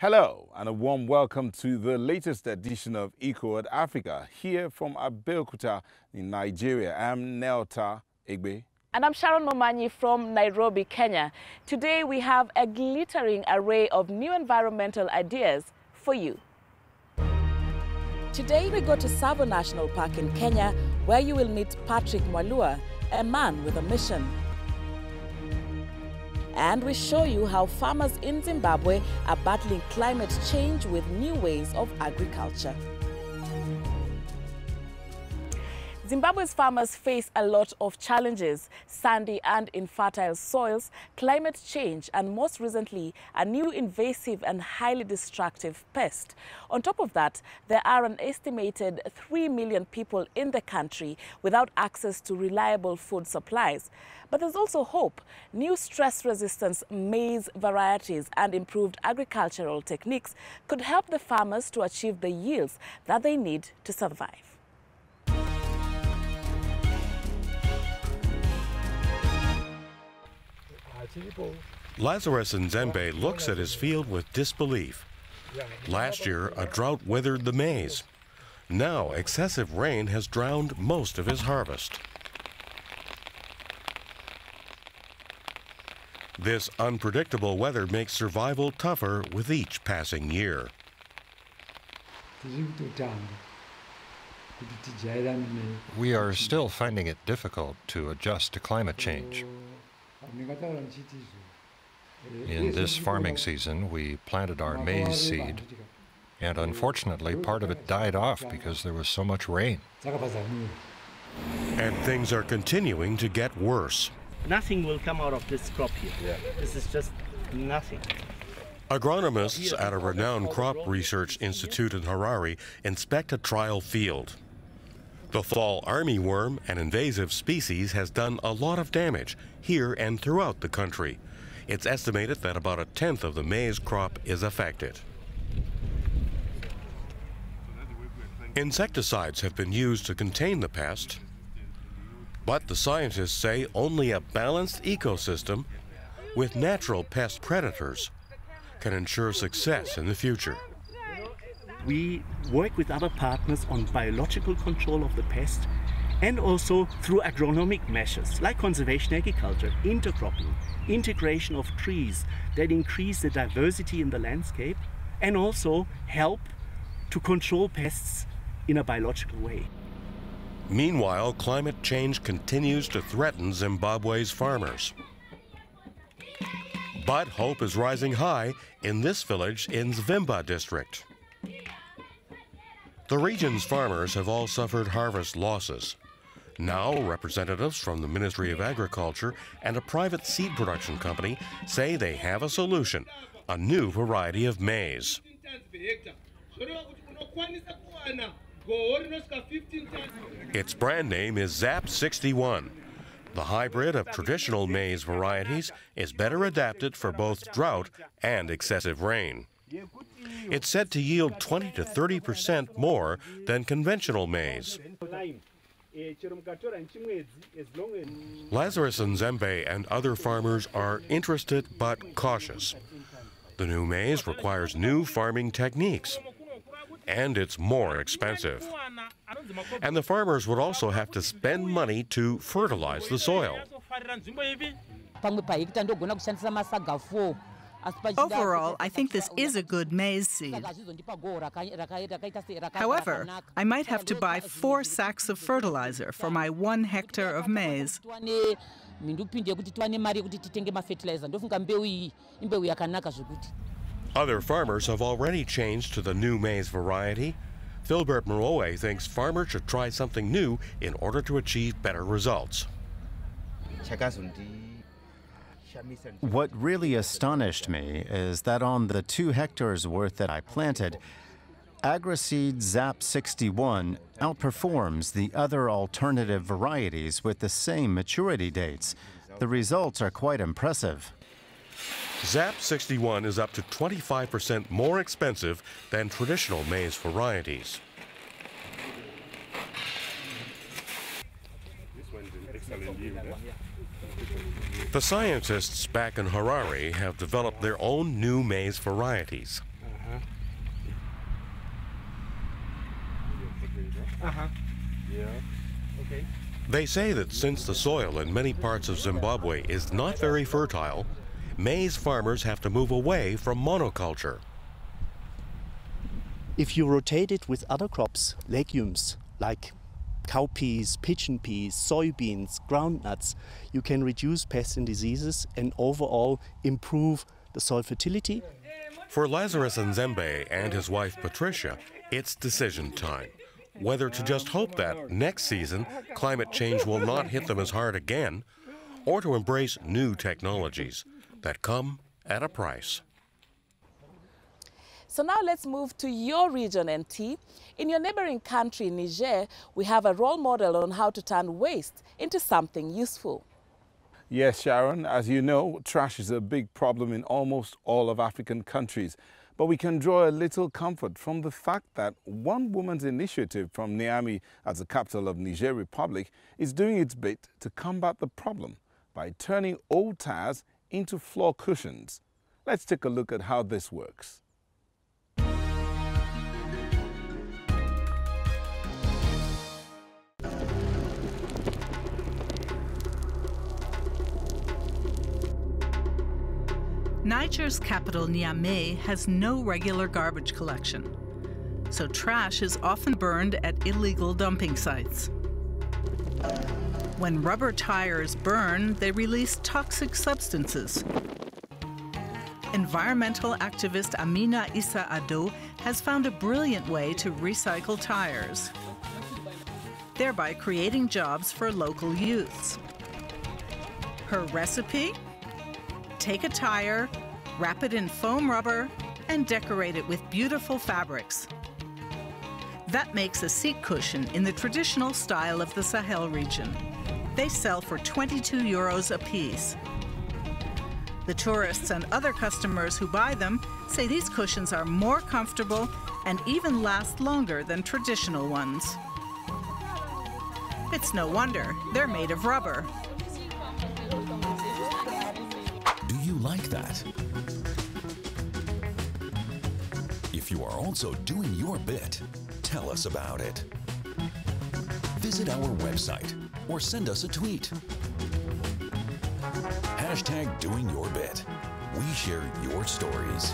Hello and a warm welcome to the latest edition of Eco at Africa here from Abeokuta in Nigeria. I'm Nneota Egbe. And I'm Sharon Momanyi from Nairobi, Kenya. Today we have a glittering array of new environmental ideas for you. Today we go to Tsavo National Park in Kenya where you will meet Patrick Mwalua, a man with a mission. And we show you how farmers in Zimbabwe are battling climate change with new ways of agriculture. Zimbabwe's farmers face a lot of challenges sandy and infertile soils, climate change, and most recently, a new invasive and highly destructive pest. On top of that, there are an estimated 3 million people in the country without access to reliable food supplies. But there's also hope. New stress resistant maize varieties and improved agricultural techniques could help the farmers to achieve the yields that they need to survive. Lazarus Nzembe looks at his field with disbelief. Last year, a drought withered the maize. Now, excessive rain has drowned most of his harvest. This unpredictable weather makes survival tougher with each passing year. We are still finding it difficult to adjust to climate change. In this farming season, we planted our maize seed, and unfortunately, part of it died off because there was so much rain. And things are continuing to get worse. Nothing will come out of this crop here. Yeah. This is just nothing. Agronomists at a renowned crop research institute in Harare inspect a trial field. The fall armyworm, an invasive species, has done a lot of damage here and throughout the country. It's estimated that about a tenth of the maize crop is affected. Insecticides have been used to contain the pest, but the scientists say only a balanced ecosystem with natural pest predators can ensure success in the future. We work with other partners on biological control of the pest and also through agronomic measures like conservation agriculture, intercropping, integration of trees that increase the diversity in the landscape and also help to control pests in a biological way. Meanwhile, climate change continues to threaten Zimbabwe's farmers. But hope is rising high in this village in Zvimba district. The region's farmers have all suffered harvest losses. Now, representatives from the Ministry of Agriculture and a private seed production company say they have a solution a new variety of maize. Its brand name is ZAP 61. The hybrid of traditional maize varieties is better adapted for both drought and excessive rain. It's said to yield 20 to 30 percent more than conventional maize. Lazarus Nzembe and other farmers are interested but cautious. The new maize requires new farming techniques, and it's more expensive. And the farmers would also have to spend money to fertilize the soil. Overall, I think this is a good maize seed. However, I might have to buy four sacks of fertilizer for my one hectare of maize. Other farmers have already changed to the new maize variety. Philbert Moroe thinks farmers should try something new in order to achieve better results. What really astonished me is that on the two hectares worth that I planted, AgriSeed ZAP 61 outperforms the other alternative varieties with the same maturity dates. The results are quite impressive. ZAP 61 is up to 25% more expensive than traditional maize varieties. The scientists back in Harare have developed their own new maize varieties. Uh -huh. Uh -huh. Yeah. Okay. They say that since the soil in many parts of Zimbabwe is not very fertile, maize farmers have to move away from monoculture. If you rotate it with other crops, legumes like cowpeas, pigeon peas, soybeans, groundnuts, you can reduce pests and diseases and overall improve the soil fertility. For Lazarus Nzembe and his wife Patricia, it's decision time. Whether to just hope that next season climate change will not hit them as hard again, or to embrace new technologies that come at a price. So now let's move to your region, NT. In your neighboring country, Niger, we have a role model on how to turn waste into something useful. Yes, Sharon, as you know, trash is a big problem in almost all of African countries. But we can draw a little comfort from the fact that one woman's initiative from Niamey as the capital of Niger Republic is doing its bit to combat the problem by turning old tires into floor cushions. Let's take a look at how this works. Niger's capital, Niamey, has no regular garbage collection, so trash is often burned at illegal dumping sites. When rubber tires burn, they release toxic substances. Environmental activist Amina Issa Ado has found a brilliant way to recycle tires, thereby creating jobs for local youths. Her recipe? Take a tire, wrap it in foam rubber, and decorate it with beautiful fabrics. That makes a seat cushion in the traditional style of the Sahel region. They sell for 22 euros a piece. The tourists and other customers who buy them say these cushions are more comfortable and even last longer than traditional ones. It's no wonder, they're made of rubber. Like that? If you are also doing your bit, tell us about it. Visit our website or send us a tweet. Hashtag doing your bit. We share your stories.